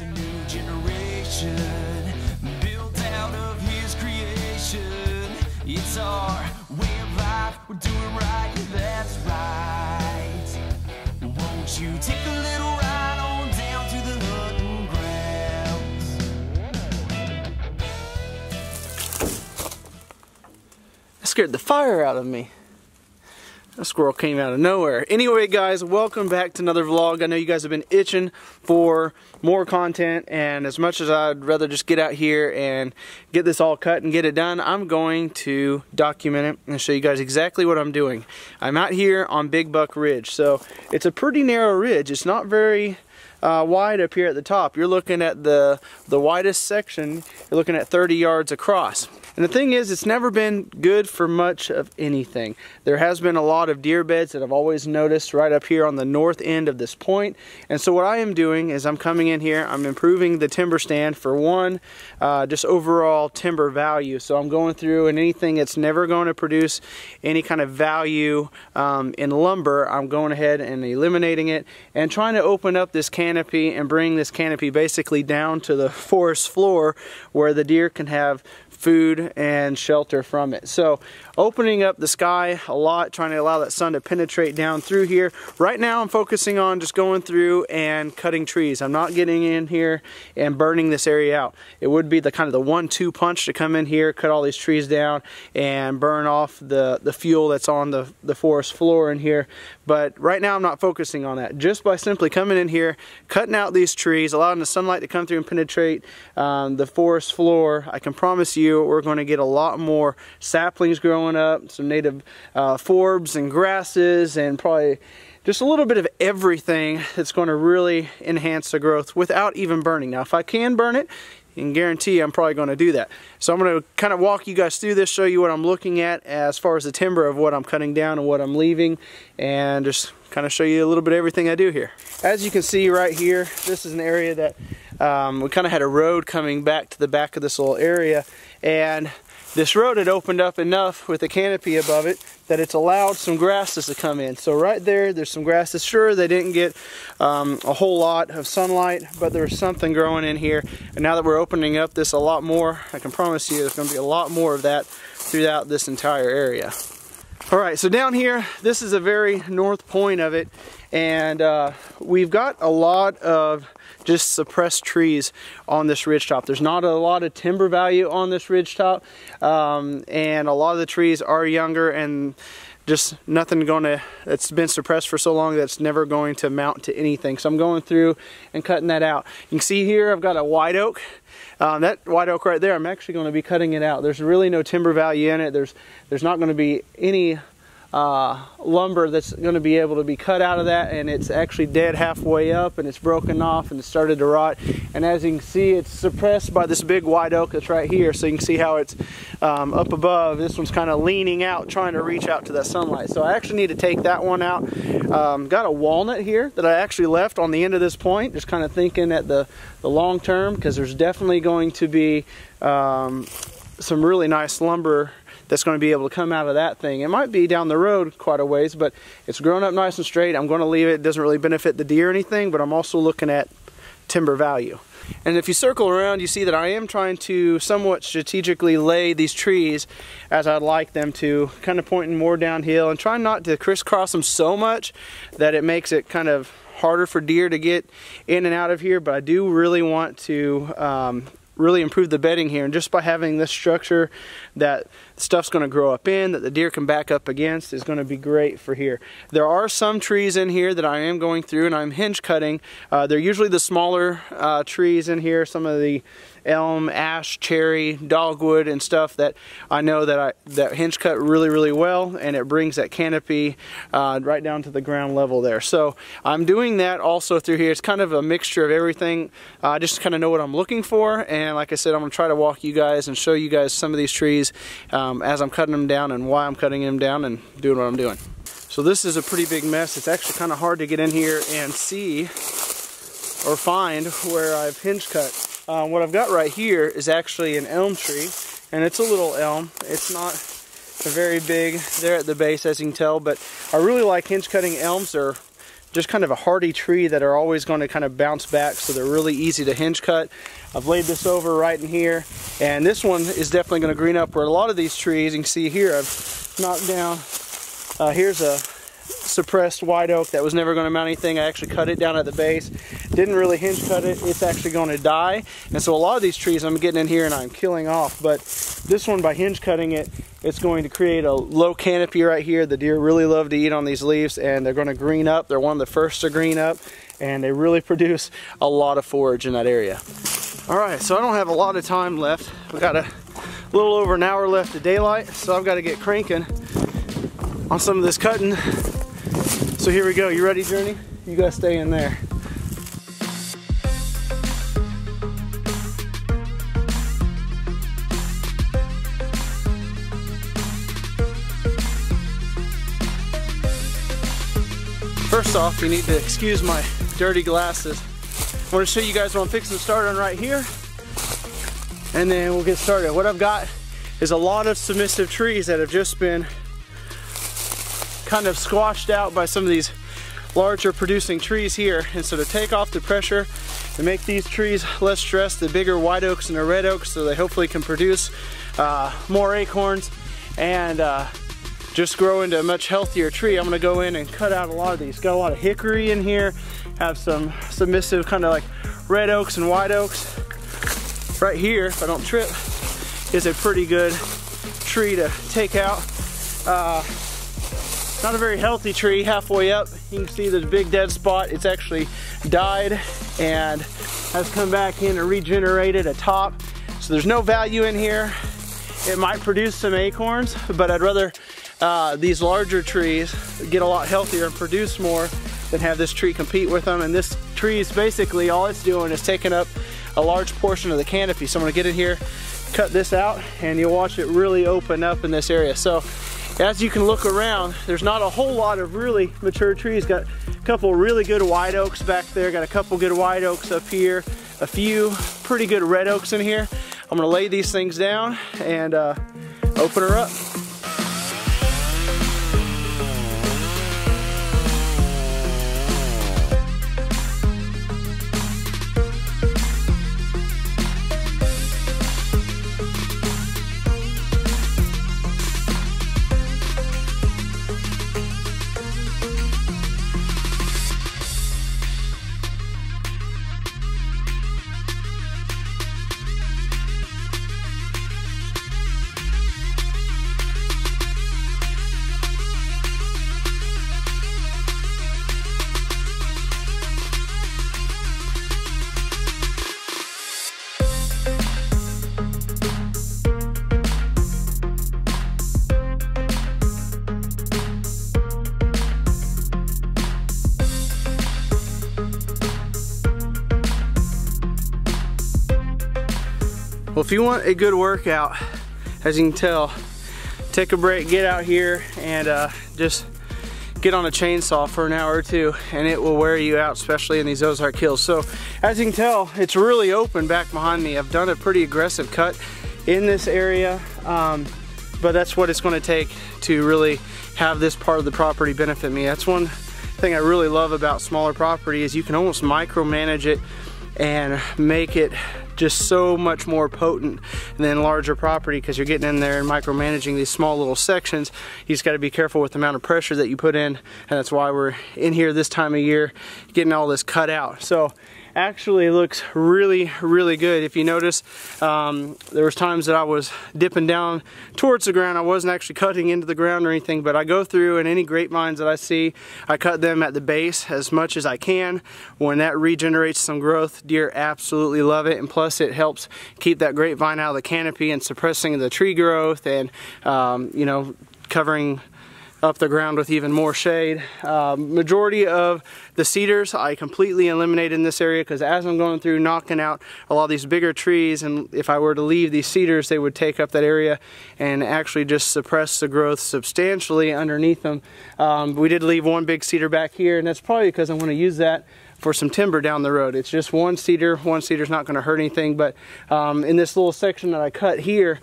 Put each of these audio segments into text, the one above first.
A new generation built out of his creation. It's our way of life. We're doing right, that's right. Won't you take a little ride on down to the grounds? That scared the fire out of me. That squirrel came out of nowhere. Anyway, guys, welcome back to another vlog. I know you guys have been itching for more content, and as much as I'd rather just get out here and get this all cut and get it done, I'm going to document it and show you guys exactly what I'm doing. I'm out here on Big Buck Ridge, so it's a pretty narrow ridge. It's not very uh, wide up here at the top. You're looking at the, the widest section, you're looking at 30 yards across. And the thing is, it's never been good for much of anything. There has been a lot of deer beds that I've always noticed right up here on the north end of this point. And so what I am doing is I'm coming in here, I'm improving the timber stand for one, uh, just overall timber value. So I'm going through and anything that's never going to produce any kind of value um, in lumber, I'm going ahead and eliminating it and trying to open up this canopy and bring this canopy basically down to the forest floor where the deer can have food and shelter from it. So opening up the sky a lot, trying to allow that sun to penetrate down through here. Right now I'm focusing on just going through and cutting trees. I'm not getting in here and burning this area out. It would be the kind of the one-two punch to come in here, cut all these trees down and burn off the, the fuel that's on the, the forest floor in here. But right now I'm not focusing on that. Just by simply coming in here, cutting out these trees, allowing the sunlight to come through and penetrate um, the forest floor, I can promise you you we're going to get a lot more saplings growing up, some native uh, forbs and grasses, and probably just a little bit of everything that's going to really enhance the growth without even burning. Now, if I can burn it, can guarantee I'm probably going to do that. So I'm going to kind of walk you guys through this, show you what I'm looking at as far as the timber of what I'm cutting down and what I'm leaving, and just kind of show you a little bit of everything I do here. As you can see right here, this is an area that um, we kind of had a road coming back to the back of this little area and this road had opened up enough with a canopy above it that it's allowed some grasses to come in. So right there, there's some grasses. Sure, they didn't get um, a whole lot of sunlight, but there's something growing in here. And now that we're opening up this a lot more, I can promise you there's gonna be a lot more of that throughout this entire area. All right, so down here, this is a very north point of it, and uh, we've got a lot of just suppressed trees on this ridge top. There's not a lot of timber value on this ridge top, um, and a lot of the trees are younger and just nothing going to, it's been suppressed for so long that's never going to mount to anything. So I'm going through and cutting that out. You can see here I've got a white oak. Um, that white oak right there, I'm actually going to be cutting it out. There's really no timber value in it. There's, there's not going to be any uh, lumber that's going to be able to be cut out of that and it's actually dead halfway up and it's broken off and it started to rot. And as you can see it's suppressed by this big white oak that's right here so you can see how it's um, up above. This one's kind of leaning out trying to reach out to that sunlight. So I actually need to take that one out. Um, got a walnut here that I actually left on the end of this point just kind of thinking at the, the long term because there's definitely going to be um, some really nice lumber that's going to be able to come out of that thing. It might be down the road quite a ways, but it's grown up nice and straight. I'm going to leave it. It doesn't really benefit the deer or anything, but I'm also looking at timber value. And if you circle around, you see that I am trying to somewhat strategically lay these trees as I'd like them to, kind of pointing more downhill and trying not to crisscross them so much that it makes it kind of harder for deer to get in and out of here, but I do really want to um, really improve the bedding here. And just by having this structure that stuff's going to grow up in, that the deer can back up against, is going to be great for here. There are some trees in here that I am going through and I'm hinge cutting. Uh, they're usually the smaller uh, trees in here, some of the elm, ash, cherry, dogwood, and stuff that I know that I that hinge cut really, really well, and it brings that canopy uh, right down to the ground level there. So I'm doing that also through here. It's kind of a mixture of everything. Uh, I just kind of know what I'm looking for, and like I said, I'm going to try to walk you guys and show you guys some of these trees um, as I'm cutting them down and why I'm cutting them down and doing what I'm doing. So this is a pretty big mess. It's actually kind of hard to get in here and see or find where I've hinge cut. Uh, what I've got right here is actually an elm tree, and it's a little elm. It's not very big there at the base, as you can tell, but I really like hinge cutting elms. They're just kind of a hardy tree that are always going to kind of bounce back so they're really easy to hinge cut. I've laid this over right in here and this one is definitely going to green up where a lot of these trees you can see here I've knocked down uh, here's a suppressed white oak that was never going to mount anything. I actually cut it down at the base. Didn't really hinge cut it. It's actually going to die. And so a lot of these trees I'm getting in here and I'm killing off. But this one by hinge cutting it, it's going to create a low canopy right here. The deer really love to eat on these leaves and they're going to green up. They're one of the first to green up and they really produce a lot of forage in that area. All right, so I don't have a lot of time left. We got a little over an hour left of daylight, so I've got to get cranking on some of this cutting so here we go. You ready, Journey? You gotta stay in there. Off, you need to excuse my dirty glasses. I want to show you guys what I'm fixing to start on right here. And then we'll get started. What I've got is a lot of submissive trees that have just been kind of squashed out by some of these larger producing trees here. And so to take off the pressure to make these trees less stressed, the bigger white oaks and the red oaks, so they hopefully can produce uh, more acorns and uh, just grow into a much healthier tree. I'm gonna go in and cut out a lot of these. Got a lot of hickory in here, have some submissive kind of like red oaks and white oaks. Right here, if I don't trip, is a pretty good tree to take out. Uh, not a very healthy tree halfway up. You can see there's a big dead spot. It's actually died and has come back in and regenerated a top. So there's no value in here. It might produce some acorns, but I'd rather uh, these larger trees get a lot healthier and produce more than have this tree compete with them. And this tree is basically, all it's doing is taking up a large portion of the canopy. So I'm gonna get in here, cut this out, and you'll watch it really open up in this area. So as you can look around, there's not a whole lot of really mature trees. Got a couple really good white oaks back there, got a couple good white oaks up here, a few pretty good red oaks in here. I'm gonna lay these things down and uh, open her up. If you want a good workout, as you can tell, take a break, get out here and uh, just get on a chainsaw for an hour or two and it will wear you out, especially in these Ozark Hills. So as you can tell, it's really open back behind me. I've done a pretty aggressive cut in this area, um, but that's what it's gonna take to really have this part of the property benefit me. That's one thing I really love about smaller property is you can almost micromanage it and make it just so much more potent than larger property because you're getting in there and micromanaging these small little sections. You just got to be careful with the amount of pressure that you put in and that's why we're in here this time of year getting all this cut out. So actually looks really, really good. If you notice, um, there was times that I was dipping down towards the ground. I wasn't actually cutting into the ground or anything, but I go through and any grapevines that I see, I cut them at the base as much as I can. When that regenerates some growth, deer absolutely love it. And plus it helps keep that grapevine out of the canopy and suppressing the tree growth and, um, you know, covering up the ground with even more shade. Uh, majority of the cedars I completely eliminated in this area because as I'm going through knocking out a lot of these bigger trees and if I were to leave these cedars they would take up that area and actually just suppress the growth substantially underneath them. Um, we did leave one big cedar back here and that's probably because I'm going to use that for some timber down the road. It's just one cedar. One cedar's not going to hurt anything but um, in this little section that I cut here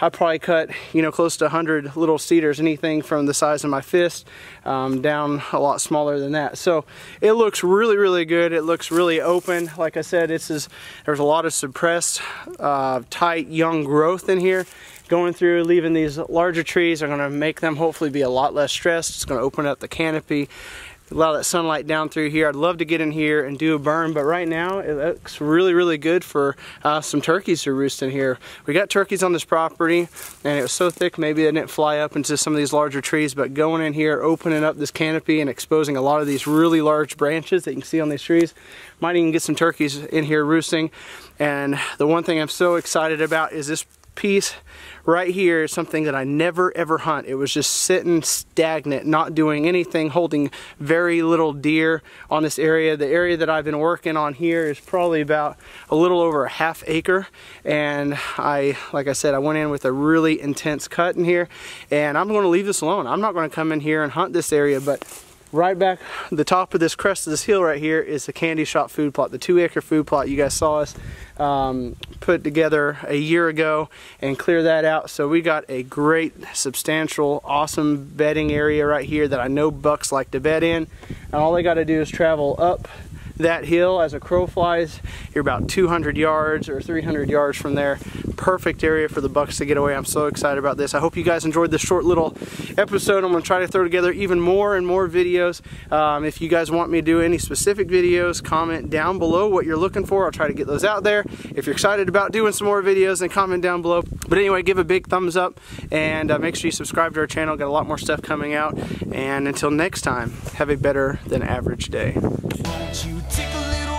I probably cut, you know, close to 100 little cedars, anything from the size of my fist um, down a lot smaller than that. So it looks really, really good. It looks really open. Like I said, this is, there's a lot of suppressed, uh, tight, young growth in here. Going through, leaving these larger trees are gonna make them hopefully be a lot less stressed. It's gonna open up the canopy allow that sunlight down through here. I'd love to get in here and do a burn, but right now it looks really, really good for uh, some turkeys to roost in here. We got turkeys on this property and it was so thick maybe they didn't fly up into some of these larger trees, but going in here, opening up this canopy and exposing a lot of these really large branches that you can see on these trees, might even get some turkeys in here roosting. And the one thing I'm so excited about is this piece right here is something that I never ever hunt. It was just sitting stagnant, not doing anything, holding very little deer on this area. The area that I've been working on here is probably about a little over a half acre. And I, like I said, I went in with a really intense cut in here and I'm going to leave this alone. I'm not going to come in here and hunt this area, but right back the top of this crest of this hill right here is the candy shop food plot the two acre food plot you guys saw us um, put together a year ago and clear that out. So we got a great substantial awesome bedding area right here that I know bucks like to bed in. And all they got to do is travel up that hill as a crow flies. You're about 200 yards or 300 yards from there. Perfect area for the bucks to get away. I'm so excited about this. I hope you guys enjoyed this short little episode. I'm gonna try to throw together even more and more videos. Um, if you guys want me to do any specific videos, comment down below what you're looking for. I'll try to get those out there. If you're excited about doing some more videos, then comment down below. But anyway, give a big thumbs up and uh, make sure you subscribe to our channel. Got a lot more stuff coming out. And until next time, have a better than average day. Take a little